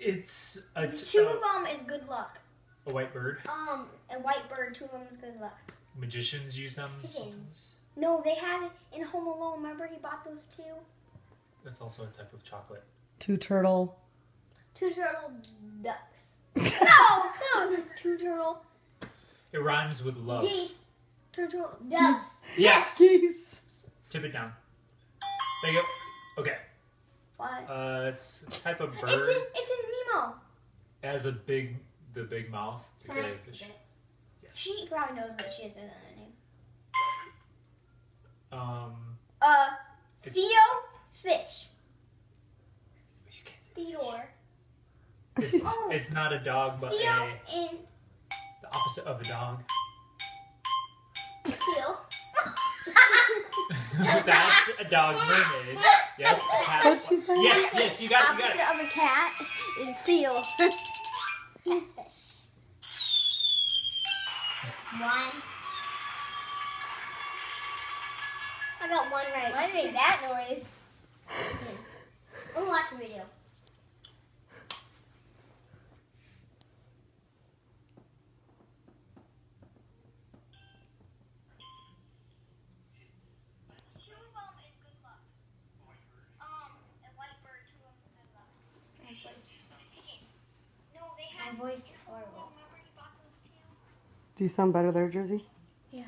It's a, Two uh, of them is good luck. a white bird. Um, a white bird. Two of them is good luck. Magicians use them. Pigeons. No, they had it in Home Alone. Remember he bought those two? That's also a type of chocolate. Two turtle. Two turtle ducks. no, close. Two turtle It rhymes with love. geese. Turtle ducks. Yes. Geese. Tip it down. There you go. Okay. What? Uh, it's a type of It's bird. in it's in Nemo. It has a big, the big mouth to Can I carry a fish. it? Yes. She probably knows what she says in her name. Um, Uh, it's, Theo Fish. you can't say Theodore. It's, Oh. it's not a dog, but Theo a and the opposite of a dog. Theo. That's a dog mermaid. Yes, a cat. What'd she say? Yes, yes, you got it, you got it. Opposite of a cat is seal. Catfish. One. I got one right. Why made that noise? I'm gonna watch the video. Two of them is good luck. Um, a white bird, two of them is good luck. My voice. No, they had. My voice is horrible. Remember you bought those two? Do you sound better there, Jersey? Yeah.